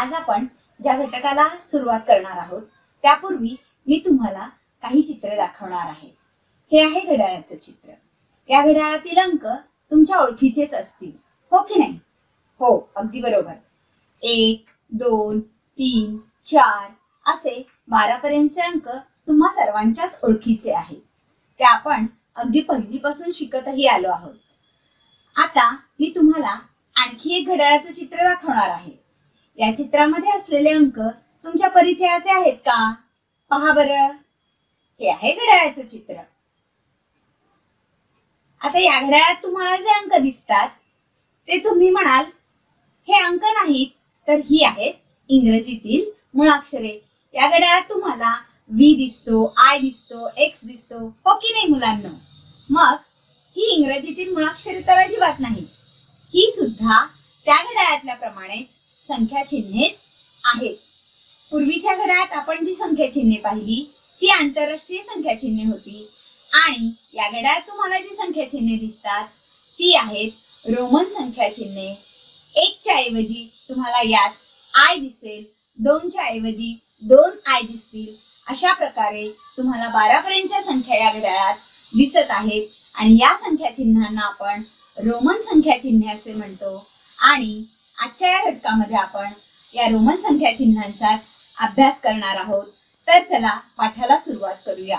आज आपण ज्या घटकाला सुरुवात करणार आहोत त्यापूर्वी मी तुम्हाला काही चित्र दाखवणार आहे. हे आहे घड्याळाचं चित्र. या घड्याळातील अंक तुमच्या ओळखीचेच असतील. हो की नाही? हो अगदी बरोबर. एक दोन तीन चार असे बारा पर्यंतचे अंक तुम्हा सर्वांच्याच ओळखीचे आहेत. ते आपण अगदी पहिलीपासून शिकतही आलो आहोत. आता मी तुम्हाला आणखी एक घड्याळाचं चित्र दाखवणार आहे. या चित्रामध्ये असलेले अंक तुमच्या परिचयाचे आहेत का? पहा बर. हे आहे घड्याळाचं चित्र. आता या घड्याळात तुम्हाला जे अंक दिसतात ते तुम्ही म्हणाल हे अंक नाहीत तर ही आहेत इंग्रजीतील मुळाक्षरे या घड्याळात तुम्हाला व्ही दिसतो आय दिसतो एक्स दिसतो हो की नाही मुलांना? मग ही इंग्रजीतील मुळाक्षरे तर अजिबात नाही ही सुद्धा त्या घड्याळातल्या प्रमाणेच संख्या चिन्हेच आहेत. पूर्वीच्या घड्याळात आपण जी संख्या चिन्हे पाहिली ती आंतरराष्ट्रीय संख्या चिन्हे होती. आणि या घड्यात तुम्हाला जी संख्या चिन्हे दिसतात ती आहेत रोमन संख्या चिन्हे. एकच्या ऐवजी तुम्हाला यात आय दिसेल दोनच्या ऐवजी दोन आय दिसतील. अशा प्रकारे तुम्हाला बारापर्यंतच्या संख्या या घड्याळात दिसत आहेत. आणि या संख्या चिन्हांना आपण रोमन संख्या चिन्हे असे म्हणतो. आणि आजच्या या घटकामध्ये आपण या रोमन संख्या चिन्हांचाच अभ्यास करणार आहोत. तर चला पाठाला सुरुवात करूया.